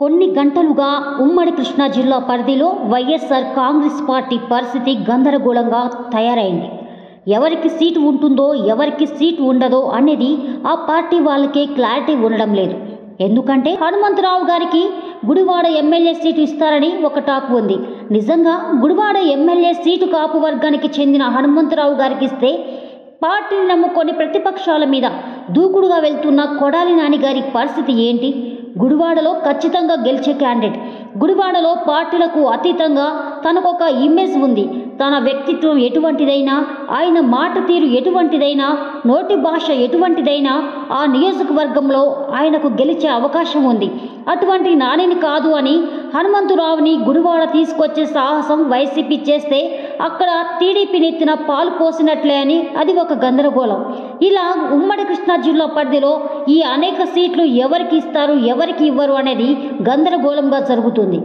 కొన్ని గంటలుగా ఉమ్మడి కృష్ణా జిల్లా పరిధిలో వైఎస్ఆర్ కాంగ్రెస్ పార్టీ పరిస్థితి గందరగోళంగా తయారైంది. ఎవరికి సీటు ఉంటుందో ఎవరికి సీటు ఉండదో అనేది ఆ పార్టీ వాళ్ళకే క్లారిటీ ఉండడం లేదు. ఎందుకంటే హనుమంతరావు గారికి గుడివాడ ఎమ్మెల్యే సీటు ఇస్తారని ఒక టాక్ ఉంది. నిజంగా గుడివాడ ఎమ్మెల్యే సీటు కాపు వర్గానికి చెందిన హనుమంతరావు గారికి ఇస్తే పార్టీని నమ్ముకొని ప్రతిపక్షాల మీద దూకుడుగా వెళ్తున్న కొడాలి నాని గారి పరిస్థితి ఏంటి? గుడివాడలో ఖచ్చితంగా గెలిచే క్యాండిడేట్ గుడివాడలో పార్టీలకు అతీతంగా తనకొక ఇమేజ్ ఉంది. తన వ్యక్తిత్వం ఎటువంటిదైనా ఆయన మాట తీరు ఎటువంటిదైనా నోటి భాష ఎటువంటిదైనా ఆ నియోజకవర్గంలో ఆయనకు గెలిచే అవకాశం ఉంది. అటువంటి నానిని కాదు అని హనుమంతురావుని గుడివాడ తీసుకొచ్చే సాహసం వైసీపీ చేస్తే అక్కడ టీడీపీ నెత్తిన పాలు పోసినట్లే అని అది ఒక గందరగోళం. ఇలా ఉమ్మడి కృష్ణా జిల్లా పరిధిలో ఈ అనేక సీట్లు ఎవరికి ఇస్తారు ఎవరికి ఇవ్వరు అనేది గందరగోళంగా జరుగుతుంది.